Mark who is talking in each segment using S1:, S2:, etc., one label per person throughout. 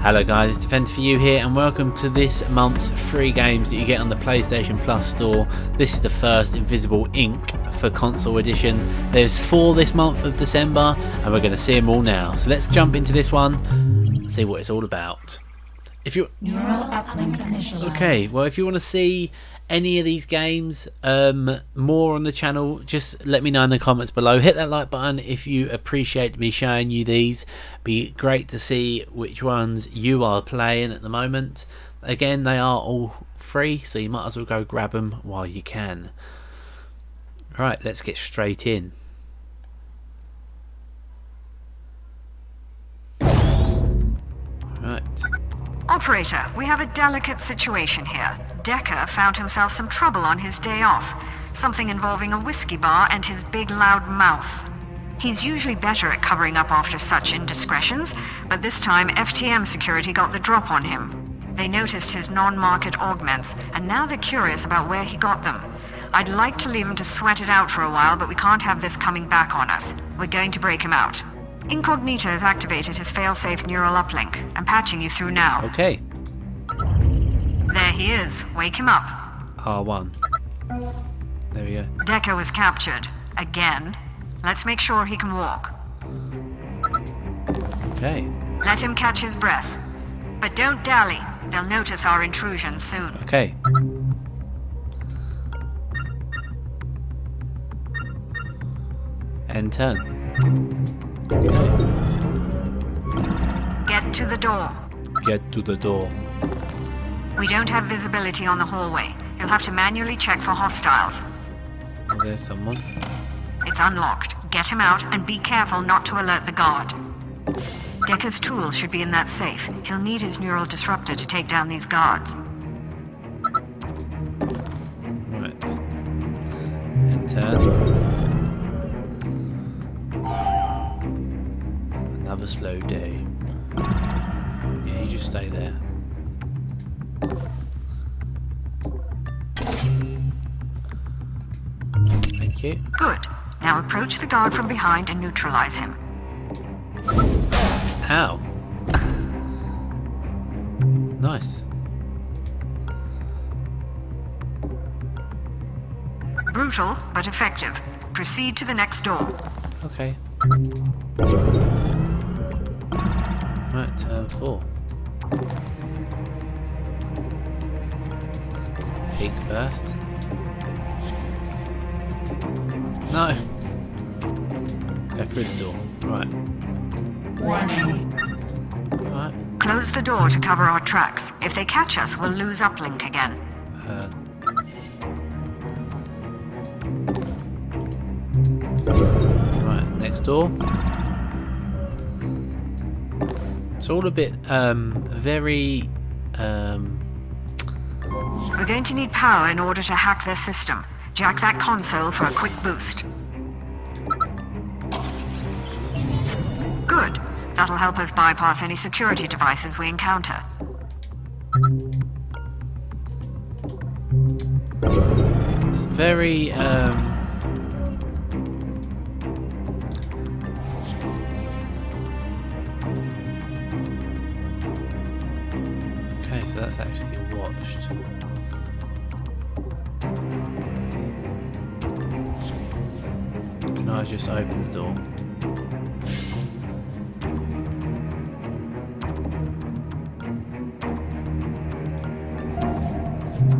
S1: Hello guys, it's Defender for you here and welcome to this month's free games that you get on the PlayStation Plus store. This is the first Invisible, Inc. for console edition. There's four this month of December and we're going to see them all now. So let's jump into this one see what it's all about. If you
S2: Neural uplink initialized.
S1: Okay, well if you want to see any of these games um, more on the channel, just let me know in the comments below. Hit that like button if you appreciate me showing you these. Be great to see which ones you are playing at the moment. Again, they are all free, so you might as well go grab them while you can. Right, let's get straight in. Right.
S3: Operator, we have a delicate situation here. Decker found himself some trouble on his day off. Something involving a whiskey bar and his big loud mouth. He's usually better at covering up after such indiscretions, but this time FTM security got the drop on him. They noticed his non-market augments, and now they're curious about where he got them. I'd like to leave him to sweat it out for a while, but we can't have this coming back on us. We're going to break him out. Incognito has activated his failsafe neural uplink. I'm patching you through now.
S1: Okay.
S3: There he is. Wake him up.
S1: R1. There we go.
S3: Decker was captured. Again. Let's make sure he can walk.
S1: Okay.
S3: Let him catch his breath. But don't dally. They'll notice our intrusion soon.
S1: Okay. And turn.
S3: Get to the door.
S1: Get to the door.
S3: We don't have visibility on the hallway. You'll have to manually check for hostiles.
S1: There's someone.
S3: It's unlocked. Get him out and be careful not to alert the guard. Decker's tools should be in that safe. He'll need his neural disruptor to take down these guards.
S1: Right. Turn. Another slow day. Yeah, you just stay there. Thank you.
S3: Good. Now approach the guard from behind and neutralize him.
S1: Ow. Nice.
S3: Brutal, but effective. Proceed to the next door.
S1: Okay. Right, turn four. Peek first. No. Go through the door. Right.
S2: Warning.
S1: Right.
S3: Close the door to cover our tracks. If they catch us, we'll lose uplink again.
S1: Uh, right, next door. It's all a bit um very um
S3: We're going to need power in order to hack their system. Jack that console for a quick boost. Good. That'll help us bypass any security devices we encounter.
S1: it's very um Okay, so that's actually watched. I just open the door?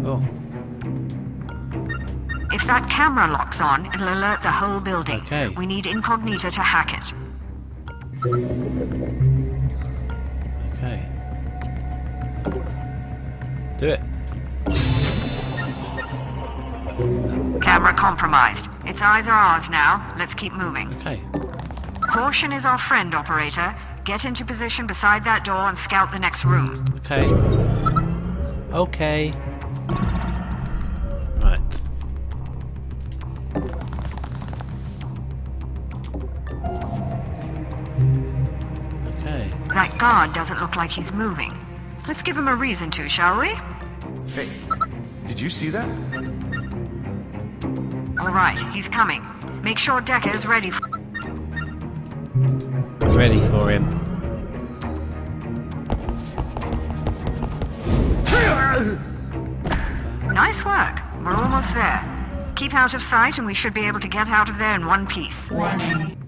S1: Oh,
S3: If that camera locks on, it'll alert the whole building.
S1: Okay.
S3: We need incognito to hack it.
S1: okay. Do it.
S3: Camera compromised. Its eyes are ours now. Let's keep moving.
S1: Okay.
S3: Caution is our friend, operator. Get into position beside that door and scout the next room.
S1: Okay. Okay. Right. Okay.
S3: That guard doesn't look like he's moving. Let's give him a reason to, shall we?
S4: Hey, did you see that?
S3: All right, right. He's coming. Make sure Decker is ready for...
S1: He's ready for him.
S3: Nice work. We're almost there. Keep out of sight and we should be able to get out of there in one piece.
S2: Warning.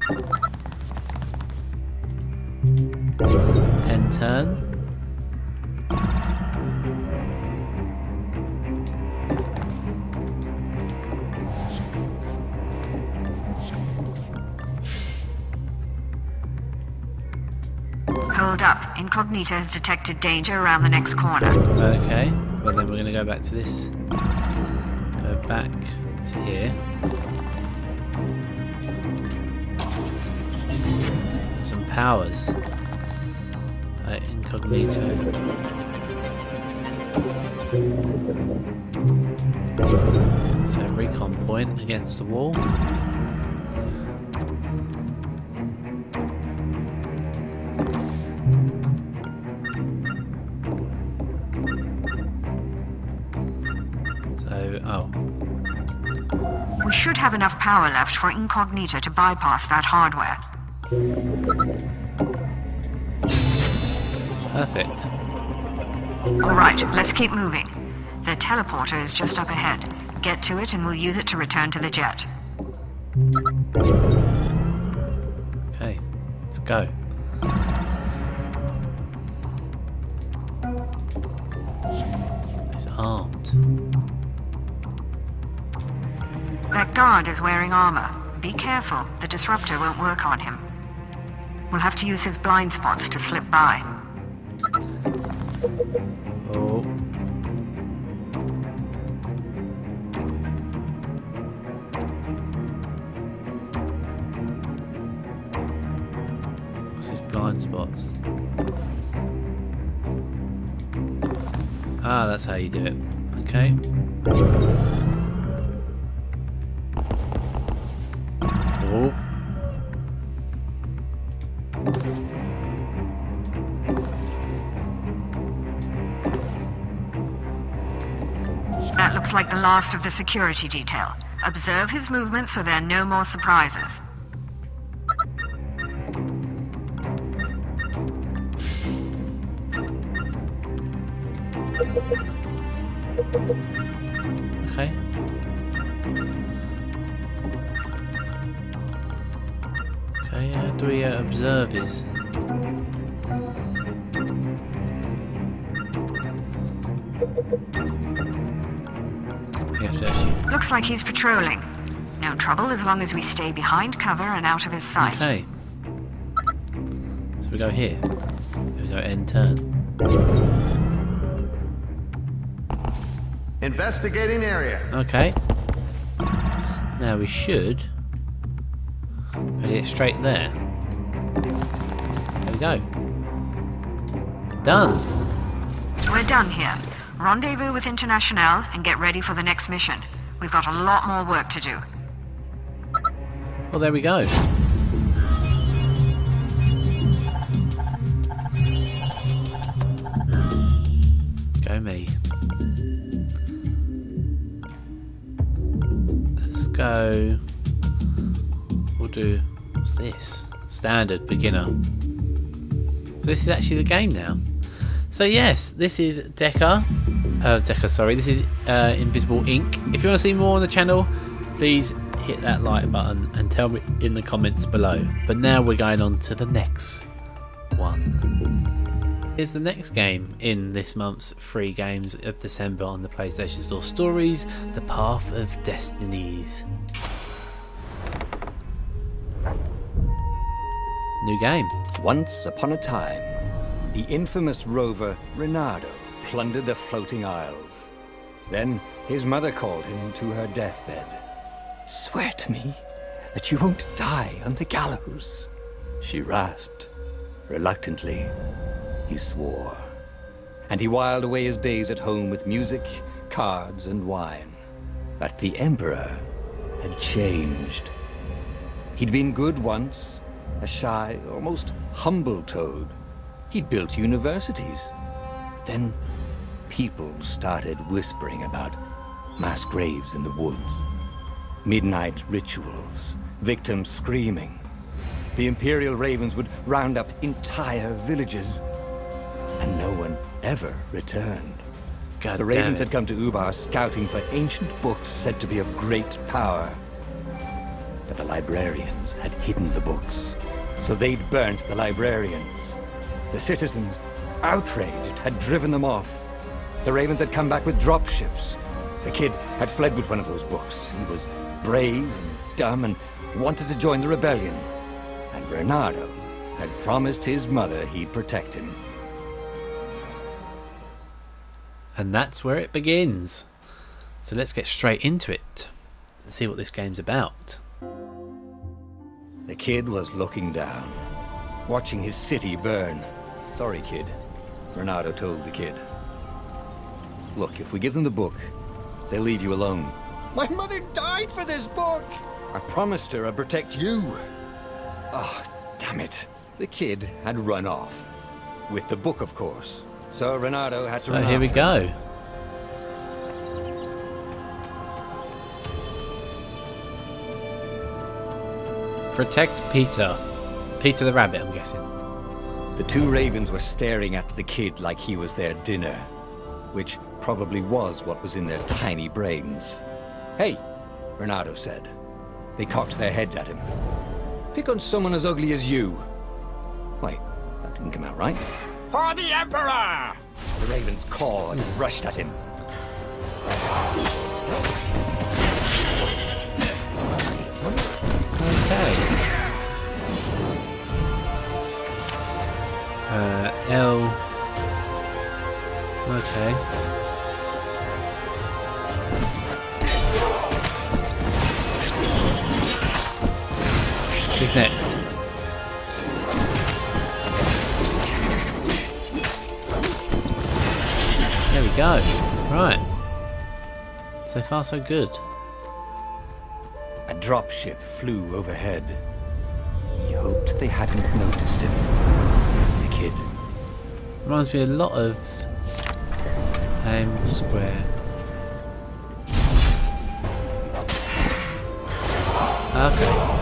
S1: And turn.
S3: Hold up. Incognito has detected danger around the next corner.
S1: Okay. Well, then we're going to go back to this. Go back to here. Some powers. Uh, incognito. So recon point against the wall.
S3: Should have enough power left for Incognito to bypass that hardware.
S1: perfect.
S3: All right, let's keep moving. The teleporter is just up ahead. Get to it and we'll use it to return to the jet.
S1: Okay, let's go.
S3: That guard is wearing armor. Be careful, the disruptor won't work on him. We'll have to use his blind spots to slip by.
S1: Oh. What's his blind spots? Ah, that's how you do it. Okay.
S3: The last of the security detail. Observe his movements so there are no more surprises.
S1: Okay. Okay, how do we uh, observe his... Actually...
S3: Looks like he's patrolling. No trouble as long as we stay behind cover and out of his sight.
S1: Okay. So we go here. We go end turn.
S4: Investigating area.
S1: Okay. Now we should put it straight there. There we go. Done.
S3: We're done here. Rendezvous with Internationale and get ready for the next mission. We've got a lot more work to do.
S1: Well, there we go. Go me. Let's go. We'll do. What's this? Standard beginner. So this is actually the game now. So yes, this is Decker. Uh, Decker, sorry. This is uh, Invisible Ink. If you want to see more on the channel, please hit that like button and tell me in the comments below. But now we're going on to the next one. Here's the next game in this month's free games of December on the PlayStation Store. Stories: The Path of Destinies. New game.
S5: Once upon a time, the infamous rover Reynardo plundered the floating isles. Then his mother called him to her deathbed. Swear to me that you won't die on the gallows, she rasped. Reluctantly, he swore. And he whiled away his days at home with music, cards, and wine. But the Emperor had changed. He'd been good once, a shy, almost humble toad. He'd built universities. Then people started whispering about mass graves in the woods, midnight rituals, victims screaming. The Imperial Ravens would round up entire villages, and no one ever returned.
S1: God
S5: the Ravens had come to Ubar scouting for ancient books said to be of great power. But the librarians had hidden the books, so they'd burnt the librarians. The citizens, outraged, had driven them off. The Ravens had come back with dropships. The kid had fled with one of those books. He was brave and dumb and wanted to join the rebellion. And Reynardo had promised his mother he'd protect him.
S1: And that's where it begins. So let's get straight into it and see what this game's about.
S5: The kid was looking down, watching his city burn. Sorry, kid. Reynardo told the kid. Look, if we give them the book, they'll leave you alone. My mother died for this book! I promised her I'd protect you. Oh, damn it. The kid had run off. With the book, of course. So Reynardo had to
S1: So
S5: run
S1: here we go.
S5: him.
S1: Protect Peter. Peter the rabbit, I'm guessing.
S5: The two ravens were staring at the kid like he was their dinner, which probably was what was in their tiny brains. Hey, Reynardo said. They cocked their heads at him. Pick on someone as ugly as you. Wait, that didn't come out right. For the Emperor! The ravens cawed and rushed at him.
S1: Okay. Uh, L. Okay. Who's next? There we go. Right. So far, so good.
S5: A dropship flew overhead. He hoped they hadn't noticed him. The kid.
S1: Reminds me a lot of Aim Square. Okay.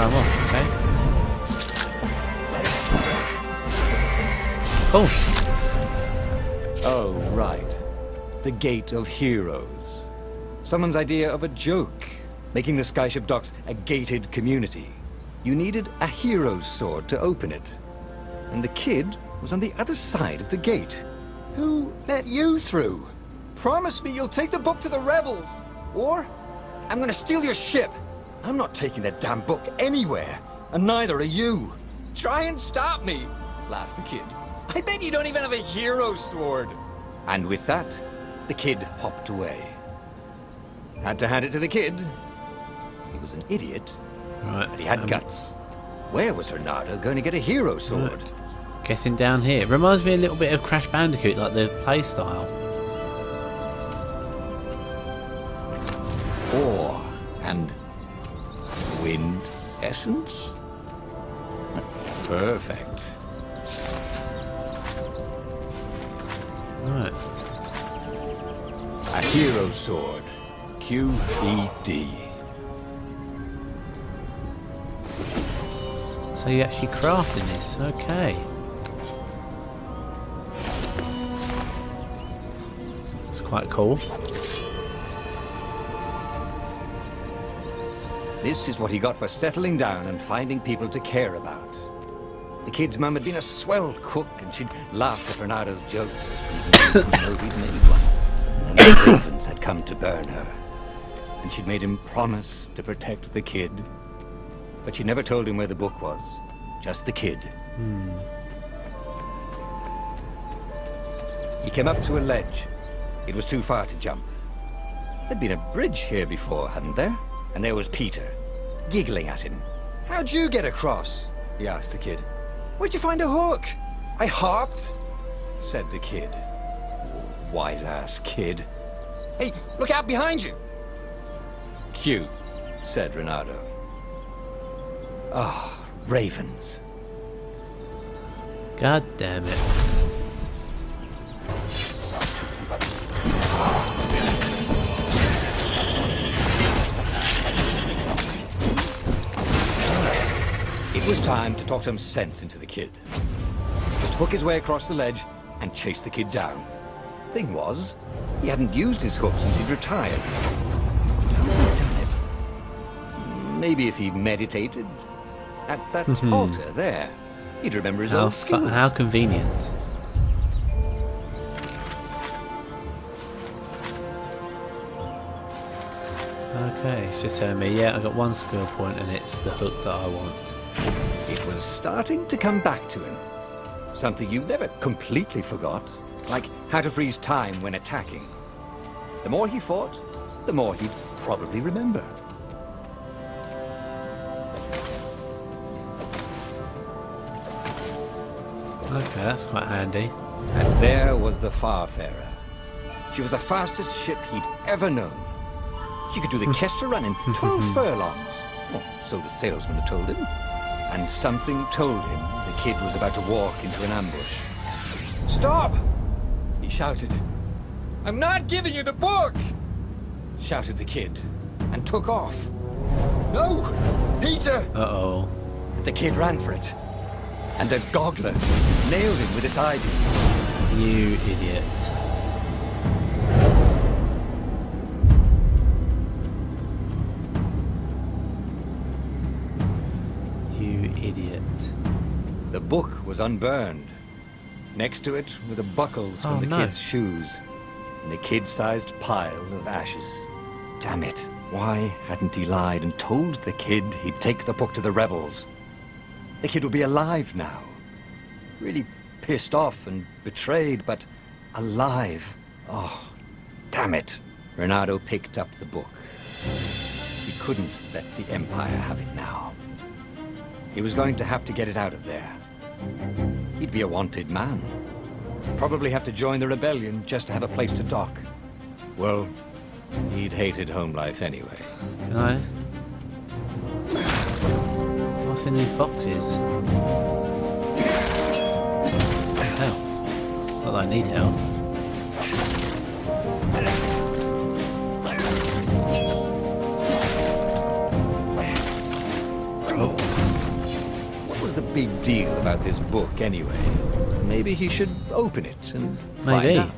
S1: Him off, okay.
S5: Oh, right. The Gate of Heroes. Someone's idea of a joke, making the Skyship docks a gated community. You needed a hero's sword to open it. And the kid was on the other side of the gate. Who let you through? Promise me you'll take the book to the rebels. Or I'm gonna steal your ship. I'm not taking that damn book anywhere. And neither are you. Try and stop me, laughed the kid. I bet you don't even have a hero sword. And with that, the kid hopped away. Had to hand it to the kid. He was an idiot,
S1: Right.
S5: but he had
S1: um,
S5: guts. Where was Reynardo going to get a hero sword?
S1: right. Guessing down here. Reminds me a little bit of Crash Bandicoot, like the play
S5: essence? Perfect.
S1: Right.
S5: A hero sword. QED.
S1: So you're actually crafting this. Okay. It's quite cool.
S5: This is what he got for settling down and finding people to care about. The kid's mum had been a swell cook and she'd laughed at Reynardo's jokes, even though he'd made one. And then the ravens had come to burn her. And she'd made him promise to protect the kid. But she never told him where the book was. Just the kid. Hmm. He came up to a ledge. It was too far to jump. There'd been a bridge here before, hadn't there? And there was Peter, giggling at him. How'd you get across? He asked the kid. Where'd you find a hook? I hopped, said the kid. Wise ass kid. Hey, look out behind you! Cute, said Reynardo. Ah, ravens.
S1: God damn it.
S5: It was time to talk some sense into the kid. Just hook his way across the ledge, and chase the kid down. Thing was, he hadn't used his hook since he'd retired. How had he done it? Maybe if he meditated at that mm-hmm. altar there, he'd remember his
S1: How,
S5: old
S1: fu-
S5: skills.
S1: how convenient. Okay, it's just telling me, yeah, I got one skill point and it's the hook that I want.
S5: It was starting to come back to him. Something you never completely forgot, like how to freeze time when attacking. The more he fought, the more he'd probably remember.
S1: Okay, that's quite handy.
S5: And there was the Farfarer. She was the fastest ship he'd ever known. She could do the Kester run in 12 furlongs. Well, so the salesman had told him. And something told him the kid was about to walk into an ambush. Stop! He shouted. I'm not giving you the book! Shouted the kid, and took off. No! Peter!
S1: Uh-oh.
S5: The kid ran for it. And a goggler nailed him with its ivy.
S1: You idiot.
S5: Book was unburned. Next to it were the buckles from
S1: Oh,
S5: the
S1: no.
S5: kid's shoes and the kid-sized pile of ashes. Damn it. Why hadn't he lied and told the kid he'd take the book to the rebels? The kid would be alive now. Really pissed off and betrayed, but alive. Oh, damn it. Reynardo picked up the book. He couldn't let the Empire have it now. He was going to have to get it out of there. He'd be a wanted man. Probably have to join the rebellion just to have a place to dock. Well, he'd hated home life anyway.
S1: Can I? What's in these boxes? Health. That I need health.
S5: Big deal about this book anyway? Maybe he should open it and find
S1: Maybe.
S5: out.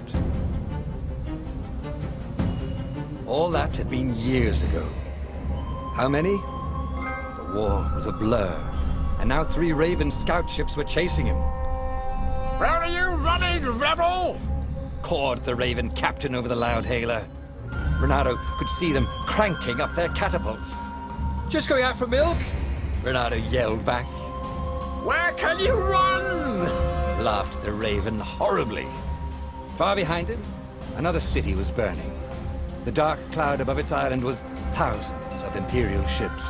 S5: All that had been years ago. How many? The war was a blur, and now three Raven scout ships were chasing him. Where are you running, rebel? cawed the Raven captain over the loud hailer. Reynardo could see them cranking up their catapults. Just going out for milk? Reynardo yelled back. Where can you run? laughed the Raven horribly. Far behind him, another city was burning. The dark cloud above its island was thousands of Imperial ships.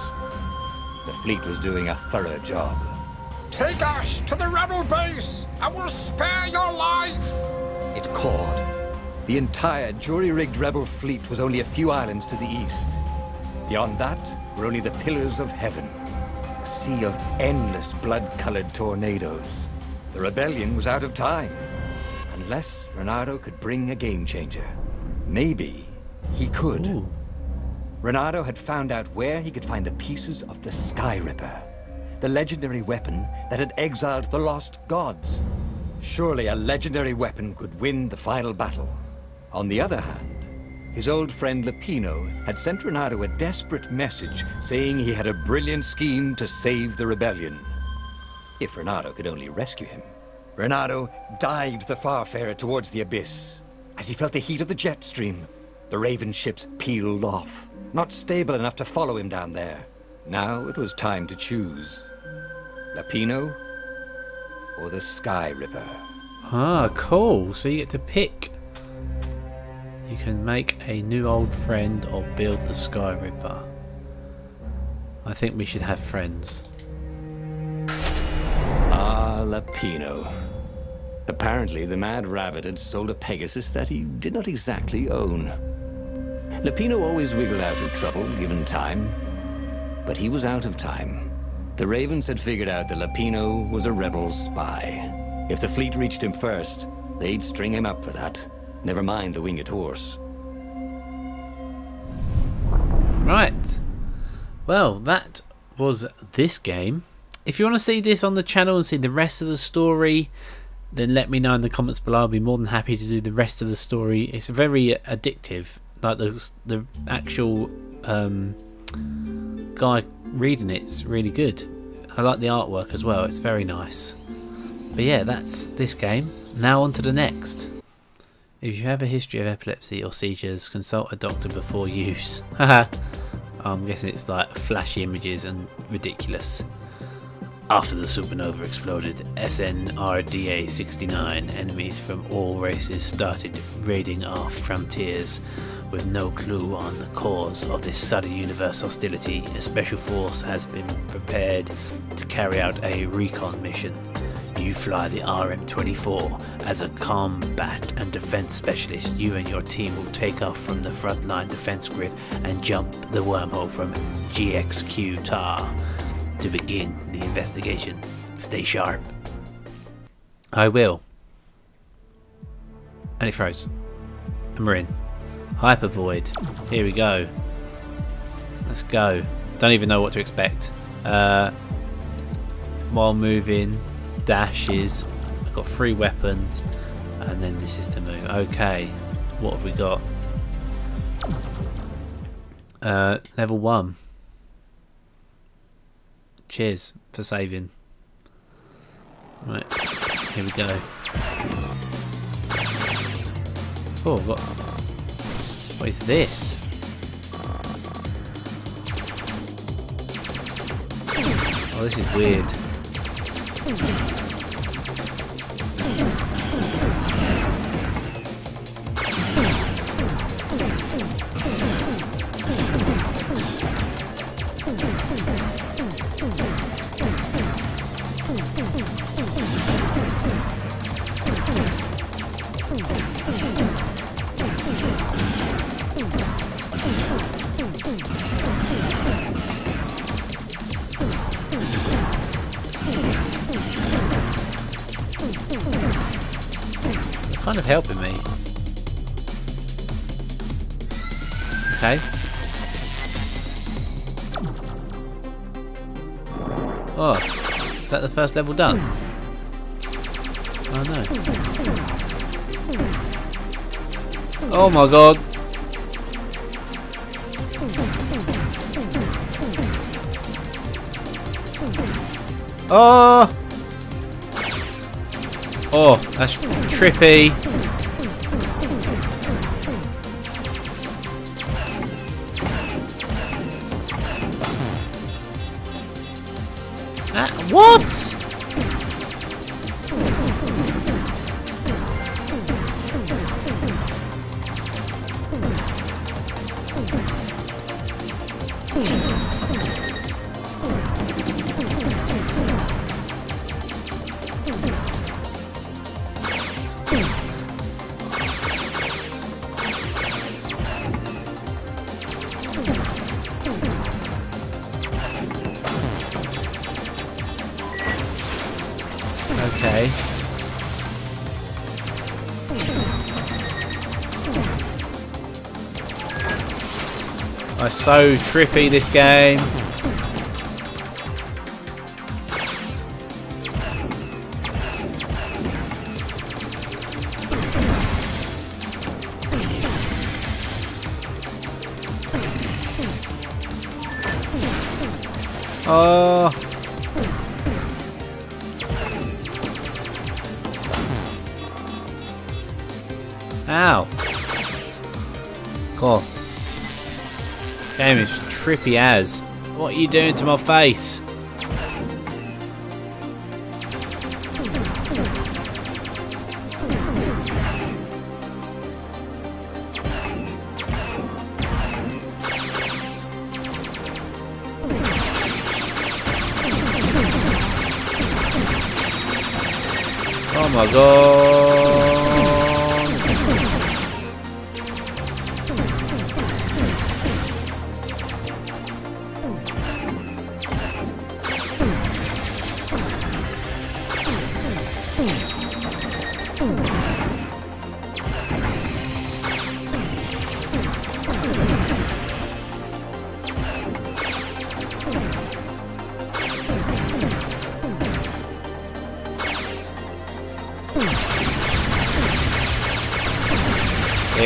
S5: The fleet was doing a thorough job. Take us to the rebel base! I will spare your life! It cawed. The entire jury-rigged rebel fleet was only a few islands to the east. Beyond that were only the pillars of heaven. A sea of endless blood-colored tornadoes. The rebellion was out of time. Unless Reynardo could bring a game changer. Maybe he could.
S1: Ooh.
S5: Reynardo had found out where he could find the pieces of the Sky Ripper, the legendary weapon that had exiled the lost gods. Surely a legendary weapon could win the final battle. On the other hand, his old friend Lapino had sent Reynardo a desperate message saying he had a brilliant scheme to save the rebellion. If Reynardo could only rescue him. Reynardo dived the Farfarer towards the abyss. As he felt the heat of the jet stream, the Raven ships peeled off, not stable enough to follow him down there. Now it was time to choose. Lapino or the Sky Ripper?
S1: Ah, cool. So you get to pick. You can make a new old friend or build the Sky Ripper. I think we should have friends.
S5: Ah, Lapino. Apparently, the Mad Rabbit had sold a Pegasus that he did not exactly own. Lapino always wiggled out of trouble, given time. But he was out of time. The Ravens had figured out that Lapino was a rebel spy. If the fleet reached him first, they'd string him up for that. Never mind the winged horse.
S1: Right. Well, that was this game. If you want to see this on the channel and see the rest of the story, then let me know in the comments below. I'll be more than happy to do the rest of the story. It's very addictive. Like the the actual um, guy reading it's really good. I like the artwork as well. It's very nice. But yeah, that's this game. Now on to the next. If you have a history of epilepsy or seizures, consult a doctor before use. Haha. I'm guessing it's like flashy images and ridiculous. After the supernova exploded, SNRDA 69 enemies from all races started raiding our frontiers. With no clue on the cause of this sudden universe hostility, a special force has been prepared to carry out a recon mission. You fly the RM-24 as a combat and defense specialist. You and your team will take off from the frontline defense grid and jump the wormhole from GXQ TAR to begin the investigation. Stay sharp. I will. And it froze. And we're in. Hyper Void. Here we go. Let's go. Don't even know what to expect. Uh, while moving, dashes. I've got three weapons, and then this is to move. Okay, what have we got? Uh, level one. Cheers for saving. Right, here we go. Oh, I've what is this? Oh, this is weird. Thank you. Kind of helping me. Okay. Oh, is that the first level done? Oh no. Oh my god. Oh! Oh, that's trippy. So trippy this game. What are you doing to my face? Oh my god.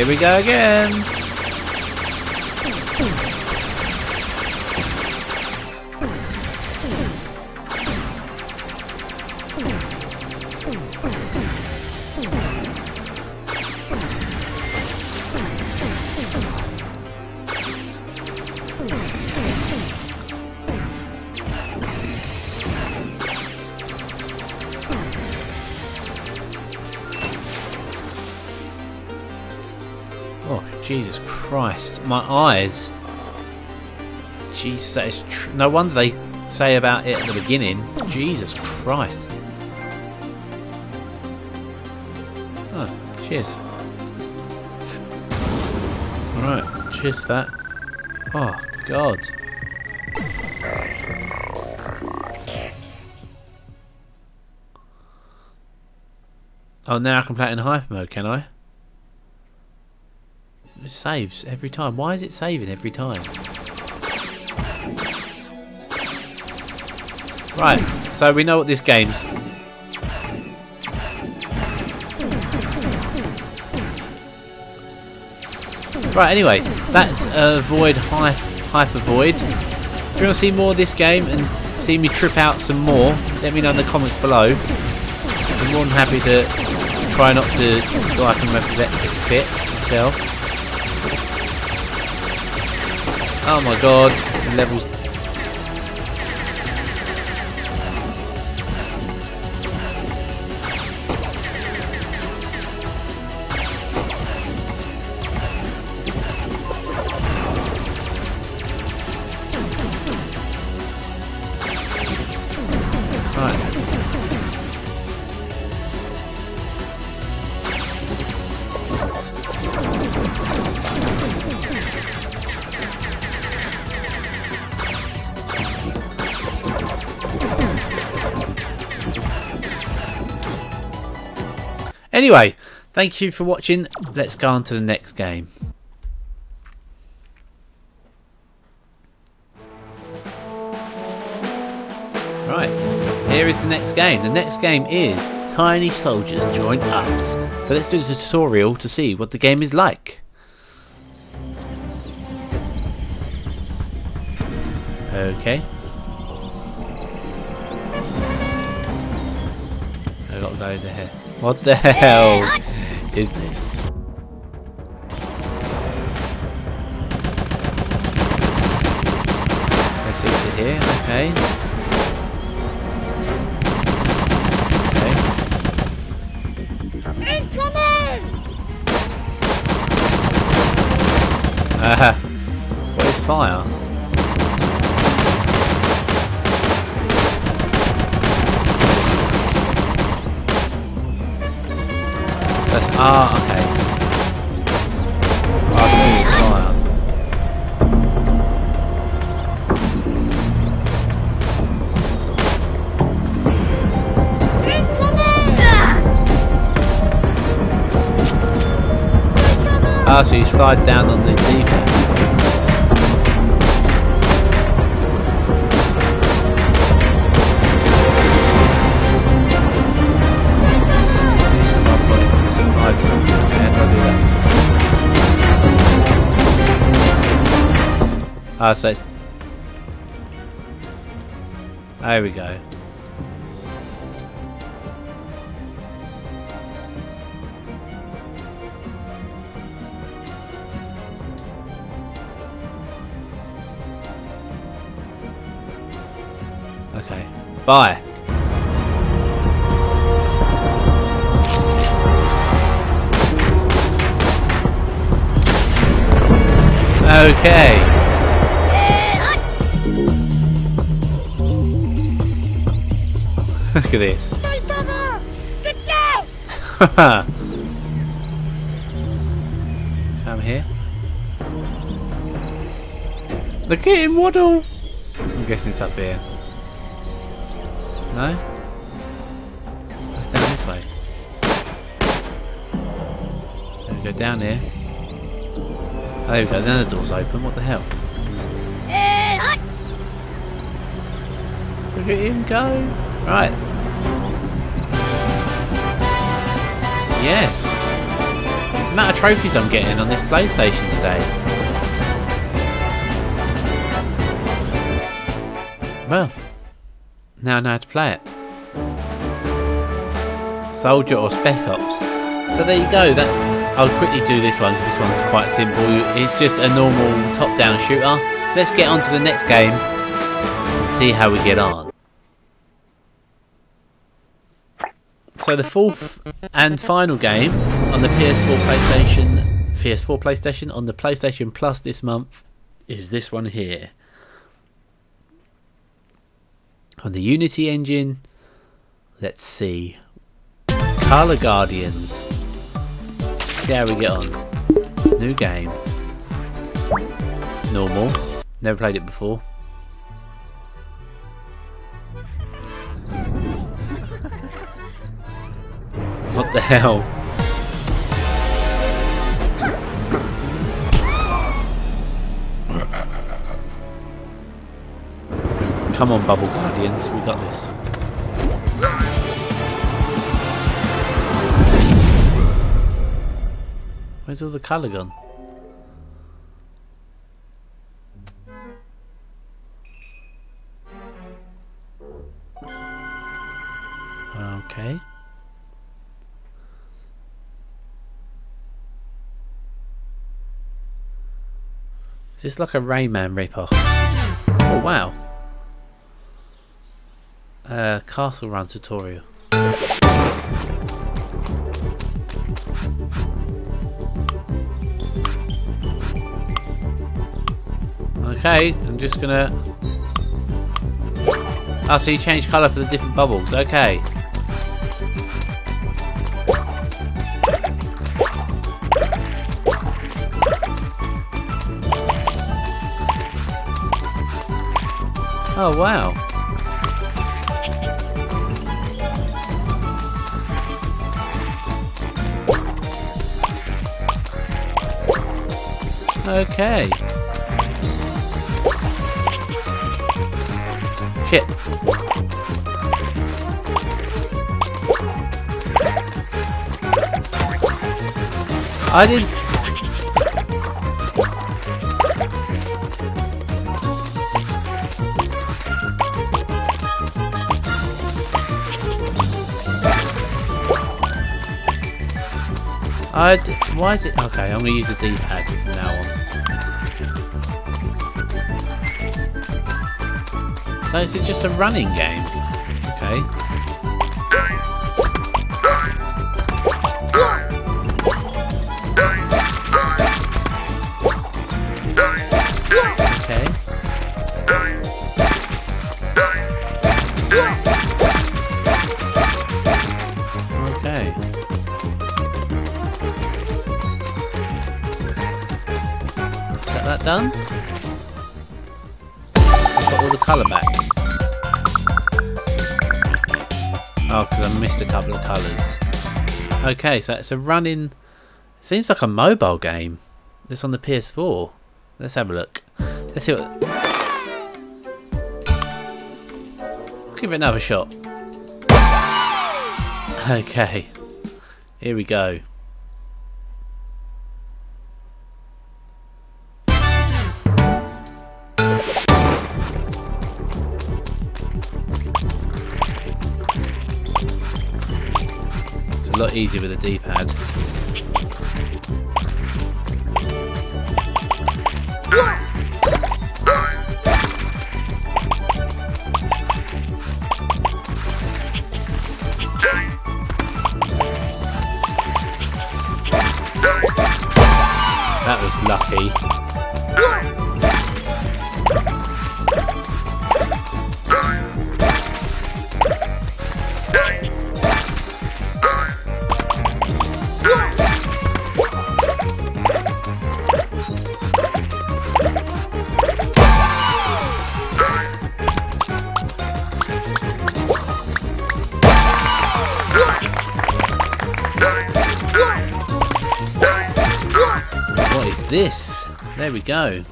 S1: We go again. Jesus Christ. My eyes. Jesus, that is tr- no wonder they say about it at the beginning. Jesus Christ. Oh, cheers. Alright, cheers to that. Oh, God. Oh, now I can play it in hyper mode, can I? It saves every time. Why is it saving every time? Right, so we know what this game's. Right, anyway, that's uh, Void Hy Hyper Void. If you want to see more of this game and see me trip out some more, let me know in the comments below. I'm more than happy to try not to die from epileptic fit myself. Oh my god, levels. Anyway, thank you for watching. Let's go on to the next game. Right, here is the next game. The next game is Tiny Soldiers Joint Ops. So let's do the tutorial to see what the game is like. Okay. I got to go there. What the hell is this? It to here, okay. Okay. Uh, what is fire? Ah okay. R2 is fire. Ah, so you slide down on the D-pad. Ah, so it's... There we go. Okay. Bye. Okay. Look at this. i'm here. Look at him waddle. I'm guessing it's up here. No? That's down this way. Then we go down here. Oh, there we go. Then the door's open. What the hell? Look at him go. Right. Yes. The amount of trophies I'm getting on this PlayStation today. Well, now I know how to play it. Soldier or Spec Ops. So there you go. That's. I'll quickly do this one because this one's quite simple. It's just a normal top-down shooter. So let's get on to the next game and see how we get on. So the fourth and final game on the PS4 PlayStation, PS4 PlayStation on the PlayStation Plus this month is this one here. On the Unity engine, let's see. Color Guardians. See how we get on. New game. Normal. Never played it before. What the hell? Come on, Bubble Guardians, we got this. Where's all the colour gone? Is this like a Rayman ripoff? Oh wow. Uh, Castle Run tutorial. Okay, I'm just gonna... Oh, so you change colour for the different bubbles. Okay. Oh, wow. Okay. Shit. I didn't... D why is it... Okay, I'm going to use the D-pad from now on. So is just a running game. Colour back. Oh, because I missed a couple of colours. Okay, so it's a running... Seems like a mobile game. It's on the PS4. Let's have a look. Let's see what... Let's give it another shot. Okay. Here we go. Lot easier with a D-pad. That was lucky. There we go.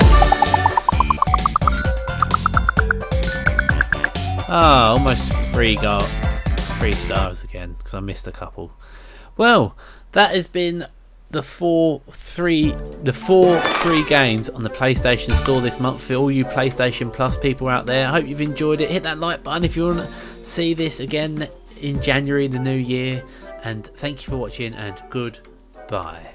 S1: Ah, almost three go three stars again because I missed a couple. Well, that has been the four three the four free games on the PlayStation Store this month for all you PlayStation Plus people out there. I hope you've enjoyed it. Hit that like button if you want to see this again in January, the new year. And thank you for watching and goodbye.